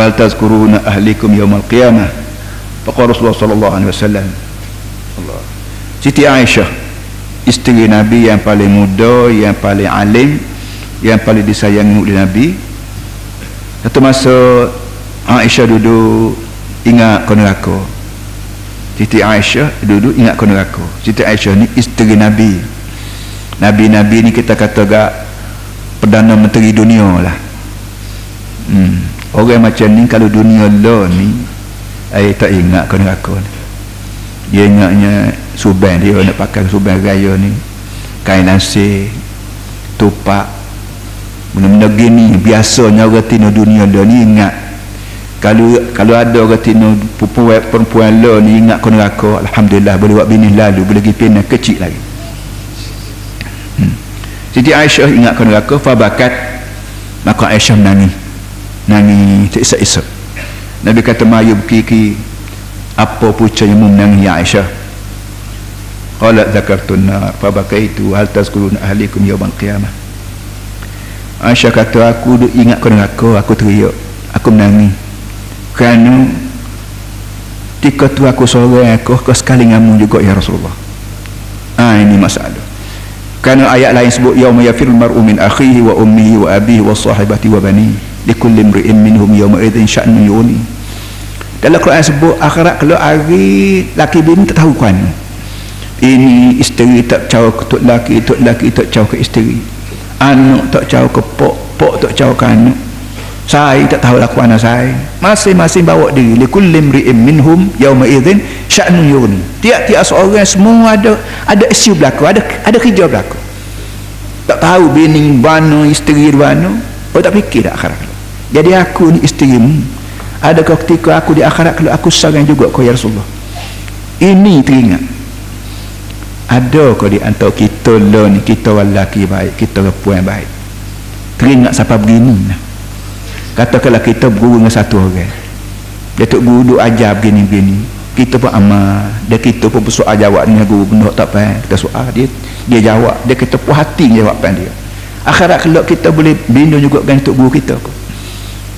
fal tazkuruna ahlikum yaumal qiyamah. Faqala Rasulullah sallallahu alaihi wasallam. Allah. Siti Aisyah isteri Nabi yang paling muda yang paling alim yang paling disayangi oleh Nabi. Satu masa Aisyah duduk ingat ke neraka Siti Aisyah duduk ingat ke neraka Siti Aisyah ni isteri Nabi. Nabi-Nabi ni kita kata gak Perdana Menteri dunia lah. Hmm. Orang macam ni kalau dunia lo ni Saya tak ingat ke neraka ni. Dia ingatnya Subang dia nak pakai subang raya ni. Kain nasi Tupak. Benda-benda gini Biasanya orang tina dunia lo ni ingat. Kalau kalau ada orang tina perempuan, perempuan lo ni ingat ke neraka Alhamdulillah boleh buat bini lalu boleh pergi pindah kecil lagi. Siti Aisyah ingat ke neraka fabakat maka Aisyah menangis nangis terisa-isa Nabi kata mayub kiki apa pucanya ya Aisyah. Qalat zakartun nar fabakaitu hal tazkurun ahlikum yawmal qiyamah. Aisyah kata aku duk ingat ke neraka aku teriak aku menangis kerana ketika tu aku seorang aku kau sekali ngamu juga ya Rasulullah. Ah ini masalah. Kerana ayat lain sebut yauma yafirul mar'u min akhihi wa ummihi wa abihi wa sahibati wa bani likulli imri'in minhum yawma idzin sya'nun yuni dalam Quran sebut akhirat kalau hari laki bini tak tahu kan ini isteri tak caw ke tok laki tok laki tak caw ke isteri. Anak tak caw ke pok pok tak caw ke anak. Saya tak tahu laku anak saya. Masing-masing bawa diri. Likulli imri'in minhum yawma idzin sya'nun yuni tiap-tiap seorang semua ada ada isu berlaku ada ada kerja berlaku. Tak tahu bini mana isteri mana oh tak fikir dah akhirat jadi aku ni isterimu adakah ketika aku di akhirat kalau aku sayang juga kau ya Rasulullah. Ini teringat. Ada kau di antara kita lo ni kita lelaki baik kita perempuan baik. Teringat siapa begini? Nah katakanlah kita berguru dengan satu orang dia tu guru duk ajar begini-begini kita pun amal. Dia kita pun bersoal jawab dengan guru benda tak faham kita soal. Dia dia jawab dia kita puas hati jawapan dia. Akhirat kalau kita boleh bina juga dengan tok guru kita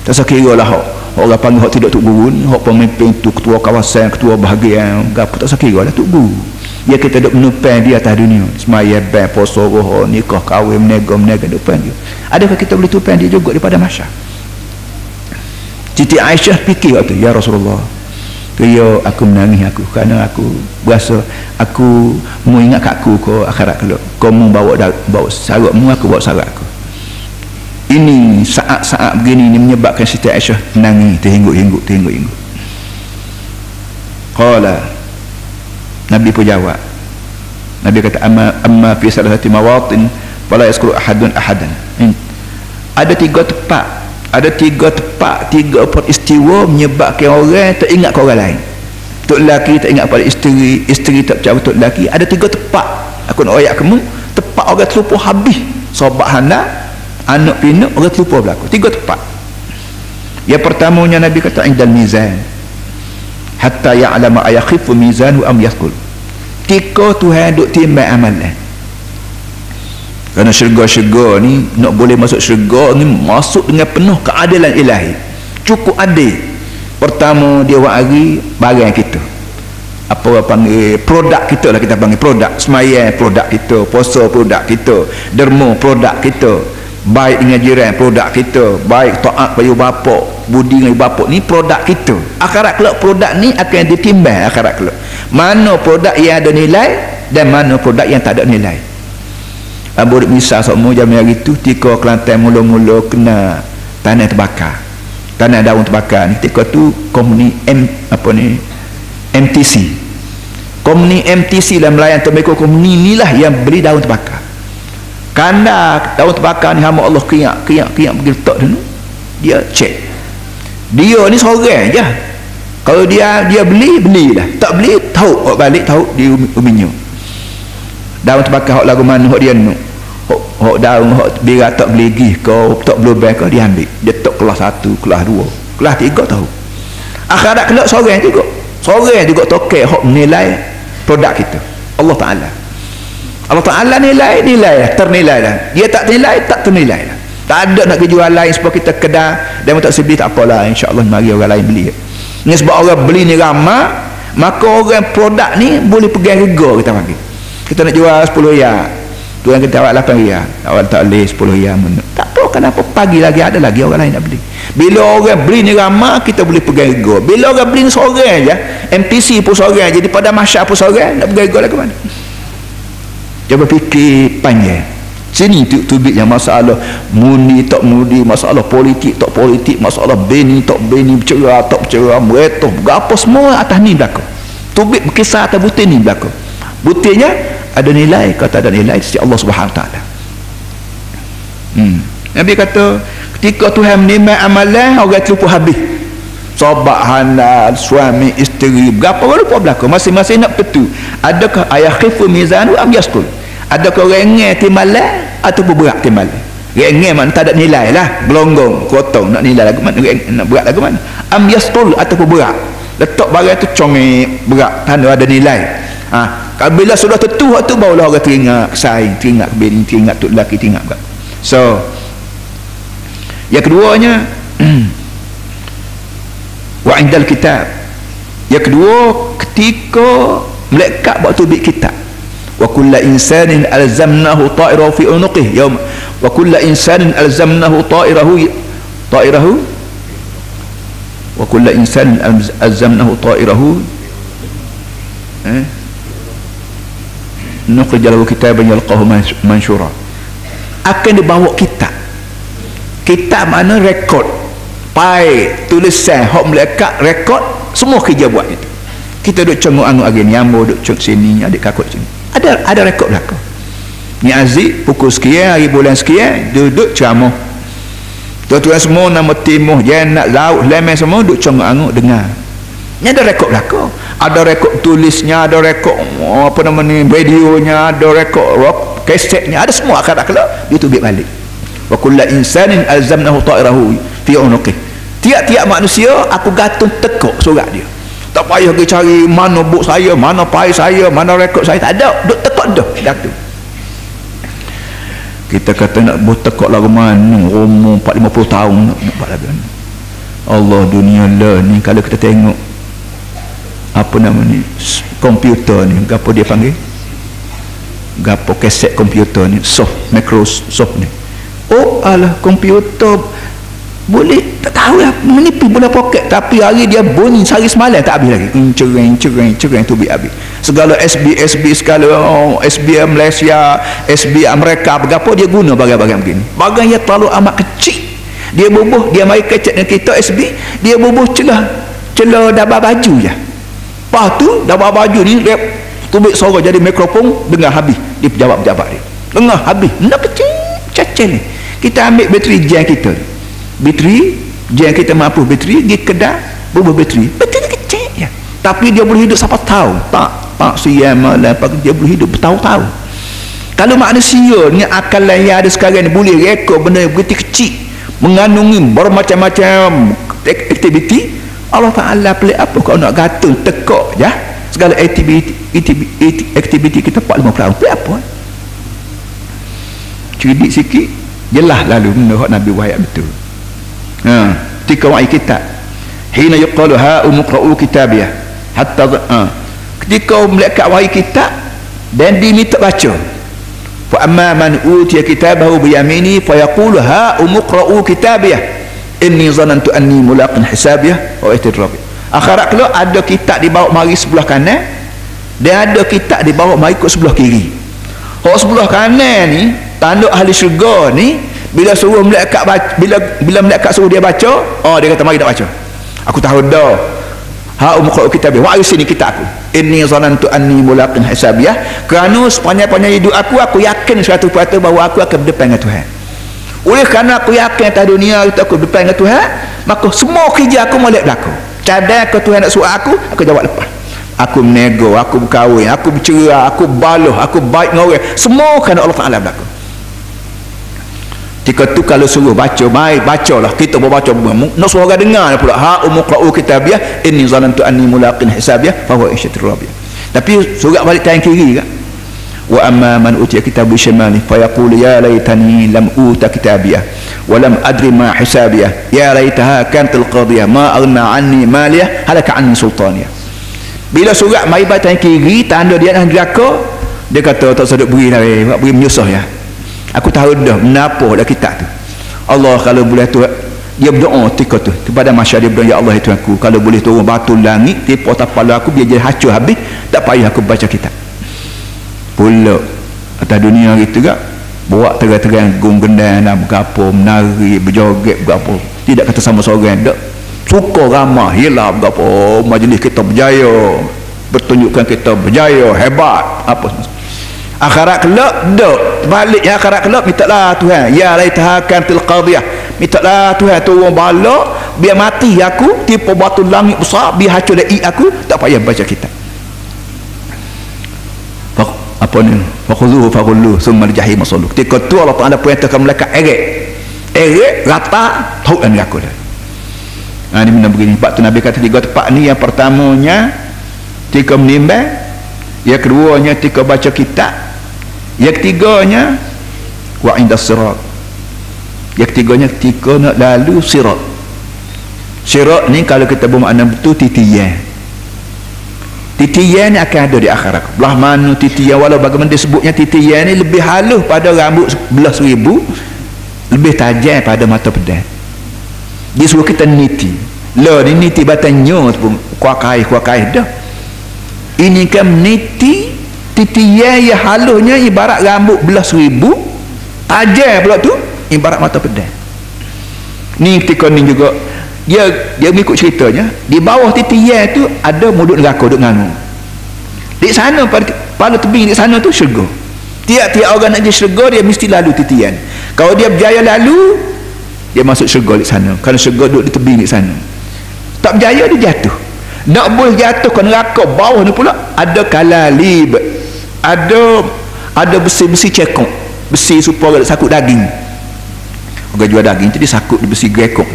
tak sekira lah orang panggil hok tidak tok guru hok pemimpin tu ketua kawasan ketua bahagian apa tak sekira lah tok guru. Dia kita duk menupan dia atas dunia. Semaya ban poso roh nikah kahwin menega menega depan dia. Adakah kita boleh tupan dia juga daripada masyarakat Siti Aisyah fikir waktu ya Rasulullah Kaya aku menangis aku kerana aku berasa aku mau ingat kat aku ke akhirat kelak. Kau mau bawa bawa sarat mu aku bawa sarat aku ini saat-saat begini ini menyebabkan Siti Aisyah menangis terhingguk-hingguk terhingguk-hingguk qala. Nabi pun jawab. Nabi kata amma amma fi salati mawatin fala yaskuru ahadun ahadan. Ada tiga tempat ada tiga tempat tiga peristiwa menyebabkan orang tak ingat ke orang lain. Tok lelaki tak ingat pada isteri isteri tak percaya tok lelaki. Ada tiga tempat aku nak ayat kamu tempat orang terlupa habis. Sobat hana anak pinak orang terlupa berlaku. Tiga tempat. Yang pertamanya Nabi kata indal mizan. Hatta ya'lama ayakhifu mizanu am yaskul tika Tuhan duk timbang amalan kerana syurga-syurga ni nak boleh masuk syurga ni masuk dengan penuh keadilan ilahi. Cukup adil. Pertama dia wari barang kita. Apa panggil produk kita lah kita panggil produk. Semayang produk kita puasa produk kita derma produk kita baik dengan jiran produk kita baik taat pada bapak budi dengan bapak ni produk kita. Akhirat kelak produk ni akan ditimbang akhirat kelak. Mana produk yang ada nilai dan mana produk yang tak ada nilai. Abu misal semua jam hari tu tika Kelantan mula-mula kena tanah terbakar. Tanah daun terbakar ni ketika tu kompeni M apa ni MTC kompeni MTC dalam melayan tembakau kompeni inilah yang beli daun terbakar kanda daun terbakar ni hamba Allah kiyak kiyak kiyak pergi letak dulu dia cek dia ni seorang je. Kalau dia dia beli belilah. Tak beli tahu. Balik tahu di uminya. Daun terbakar hok lagu mana hok dia nu. Hok hok daun hok bira tak beli gih kau tak belum baik kau dia ambil. Dia tak kelas satu kelas dua kelas tiga tahu. Akhirat kelak seorang juga. Seorang juga tokek hok menilai produk kita. Allah Ta'ala Allah Ta'ala nilai nilai. Lah ternilai lah dia tak nilai tak ternilai lah tak ada nak jual lain sebab kita kedai dan tak sebeli tak apalah. insyaAllah mari orang lain beli. Ni sebab orang beli ni ramah maka orang produk ni boleh pegang harga kita panggil. Kita nak jual 10 riyal tu yang kita awak 8 riyal awak tak boleh 10 riyal tak. Apa kenapa pagi lagi ada lagi orang lain nak beli. Bila orang beli ni ramah kita boleh pegang harga bila orang beli ni seorang je MTC pun seorang jadi pada masyarakat pun seorang nak pegang harga lagi mana cuba fikir panjang sini tu tubik yang masalah. Muni tak muni masalah politik tak politik masalah beni tak beni bercerah tak bercerah meretuh apa semua atas ni berlaku tubik berkisah atas butir ni berlaku butirnya ada nilai kata ada nilai sisi Allah subhanahu ta'ala. Hmm. Nabi kata ketika Tuhan menimai amalan orang terlupa habis. Sobat halal suami isteri berapa lupa berlaku masing-masing nak betul. Adakah ayah khifu mizan am yaskul adakah rengeh timbalan ataupun berat timbalan rengeh mana tak ada nilai lah. Gelonggong kotong nak nilai lagu mana nak berat lagu mana. Am yastul ataupun berat. Letak barang tu congek berat tanda ada nilai. Ha. bila sudah tentu waktu barulah orang teringat saing teringat kebiri teringat tu lelaki teringat berat. so yang keduanya wa indal kitab. Yang kedua ketika melekat waktu bit kitab ta'irahu fi unuqih yawm. Wa kulla insanin alzamnahu ta'irahu ta'irahu? Wa kulla insanin alzamnahu ta'irahu? Eh? Nuqrij lahu kitaban yalqahu mansyura. Akan dibawa kitab. Kitab mana rekod. Pai tulisan hok melekat rekod semua kerja buat itu. Kita duk cengok angut lagi nyambo duk cengok sini adik kakut sini ada ada rekod belakang. Ni Aziz pukul sekian hari bulan sekian duduk ceramah. Tuan-tuan semua nama timuh jangan nak laut lemah semua duduk cengok angut dengar. Ni ada rekod belakang. Ada rekod tulisnya ada rekod oh, apa nama ni videonya ada rekod rock kesetnya ada semua akad-akad dia tubik balik. Wa kullu insanin alzamnahu ta'irahu fi unuqih. Tiap-tiap manusia aku gantung tekuk surat dia tak payah pergi cari mana buk saya mana pai saya mana rekod saya. Tak ada. Duk tekuk dah. Dah tu kita kata nak buat tekuk lagu mana umur 4-50 tahun nak, nak buat mana Allah dunia lah ni. Kalau kita tengok apa nama ni komputer ni apa dia panggil? Apa keset komputer ni? Soft microsoft ni. Oh alah komputer boleh tak tahu lah menipu bola poket. Tapi hari dia bunyi sehari semalam tak habis lagi. Cereng cereng cereng tu habis segala SB SB segala oh, SB Malaysia SB Amerika berapa dia guna bagian-bagian begini. Bagian yang terlalu amat kecil. Dia bubuh dia mari kecek dengan kita SB dia bubuh celah celah dabar baju je. Lepas tu dabar baju ni dia tubik suara jadi mikrofon dengar habis. Dia jawab-jawab dia. Dengar habis. Nak kecil cacil ni. Kita ambil bateri jam kita bateri yang kita mampu bateri dia kedai bubuh bateri. Bateri kecil ya tapi dia boleh hidup siapa tahu tak tak siam malam dia boleh hidup bertahun-tahun. Kalau manusia ni akal yang ada sekarang ni boleh rekod benda yang begitu kecil. Mengandungi bermacam-macam aktiviti Allah Ta'ala pelik apa kau nak gantung tekok ya? Segala aktiviti aktiviti kita 45 tahun pelik apa? Cerdik sikit jelas lalu menurut Nabi Wahid betul ha. Ketika wa'i kitab. Hina yuqalu ha umqra'u kitabiyah. Hatta ha. ketika melekat wa'i kitab dan diminta baca. Fa amma man utiya kitabahu bi yamini fa yaqulu ha umqra'u kitabiyah. Inni zanantu anni mulaqin hisabiyah wa itir rabbi akhirat kalau ada kitab dibawa mari sebelah kanan dan ada kitab dibawa mari ke sebelah kiri. Kalau sebelah kanan ni tanduk ahli syurga ni bila suruh malaikat bila bila malaikat suruh dia baca oh dia kata mari nak baca. Aku tahu dah. Ha umqra kitab wa sini kitab aku. Inni zanantu anni mulaqin hisabiyah. Kerana sepanjang-panjang hidup aku aku yakin 100% bahawa aku akan berdepan dengan Tuhan. Oleh kerana aku yakin atas dunia itu aku berdepan dengan Tuhan maka semua kerja aku molek berlaku. Cadang ke Tuhan nak suruh aku aku jawab lepas. Aku menego aku berkahwin aku bercerai aku baloh aku baik dengan orang. Semua kerana Allah Ta'ala berlaku Ketika tu kalau suruh baca, baik bacalah. Kita baca nak suruh orang dengar pula. Ha umqra'u kitabiyah inni zanantu anni mulaqin hisabiyah fa huwa isyatir rabiyah. Tapi surat balik tangan kiri kan. wa amma man utiya kitabu shimali fa yaqulu ya laitani lam uta kitabiyah wa lam adri ma hisabiyah ya laitaha kanat alqadiyah ma aghna anni maliyah halaka anni sultaniyah bila surat mai batang kiri tanda dia dalam neraka dia kata tak sedap beri lah eh. beri menyusah ya aku tahu dah kenapa dah kitab tu. Allah kalau boleh tu dia berdoa ketika tu kepada masyarakat dia berdoa ya Allah itu aku kalau boleh turun batu langit tipu otak kepala aku biar jadi hancur habis tak payah aku baca kitab. Pula atas dunia gitu kan bawa terang-terang gung gendang nak berapa menari berjoget berapa tidak kata sama seorang tak. Suka ramah hilang berapa majlis kita berjaya bertunjukkan kita berjaya hebat apa. semua akhirat kelak dok balik ya akhirat kelak minta lah Tuhan. Ya laitaha kantil qadiyah. Minta lah Tuhan turun bala biar mati aku tipu batu langit besar biar hancur dai aku tak payah baca kitab. Apa ni? Fakhuzuhu faghullu summa al-jahim masallu ketika tu Allah Taala perintahkan malaikat erek. Erek rata tahu dan aku dah. Ha, ini benda begini. Sebab tu Nabi kata tiga tempat ni. Yang pertamanya ketika menimbang. Yang keduanya ketika baca kitab yang ketiganya wa inda sirat. Yang ketiganya ketika nak lalu sirat. Sirat ni kalau kita bermakna betul titian titian ni akan ada di akhirat. Belah mana titian walau bagaimana disebutnya titian ni lebih halus pada rambut belah seribu lebih tajam pada mata pedang. Dia suruh kita niti. Lo ni niti batanya pun kuakai kuakai dah. Ini kan niti titian yang halusnya ibarat rambut belah seribu tajam pula tu ibarat mata pedang ni ketika ni juga dia dia mengikut ceritanya di bawah titian tu ada mulut neraka duk nganu. Di sana pada, pada tebing di sana tu syurga. Tiap-tiap orang nak jadi syurga dia mesti lalu titian kalau dia berjaya lalu dia masuk syurga di sana. Kerana syurga duduk di tebing di sana. Tak berjaya dia jatuh. Nak boleh jatuh ke neraka bawah ni pula ada kalalib ada ada besi-besi cekok besi supaya sakut daging. Orang jual daging dia sakut di besi gekok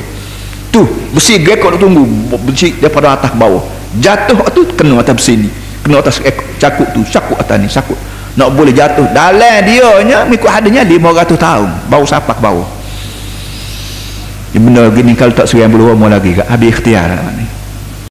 tu besi gekok tu tunggu besi daripada atas ke bawah. Jatuh tu kena atas besi ni. Kena atas cakut tu cakut atas ni cakut. Nak boleh jatuh. Dalam dia nya mengikut hadanya 500 tahun. Bau sapak ke bawah. Dia benda gini kalau tak serian bulu lagi. Habis ikhtiar lah ni